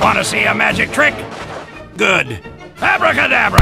Want to see a magic trick? Good. Abracadabra!